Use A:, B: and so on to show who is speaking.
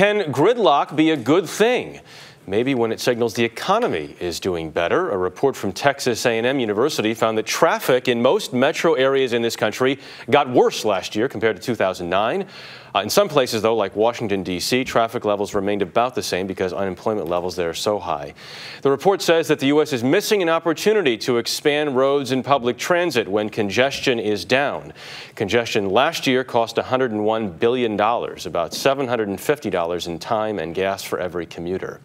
A: Can gridlock be a good thing? Maybe when it signals the economy is doing better. A report from Texas A&M University found that traffic in most metro areas in this country got worse last year compared to 2009. Uh, in some places, though, like Washington, D.C., traffic levels remained about the same because unemployment levels there are so high. The report says that the U.S. is missing an opportunity to expand roads and public transit when congestion is down. Congestion last year cost $101 billion, about $750 in time and gas for every commuter.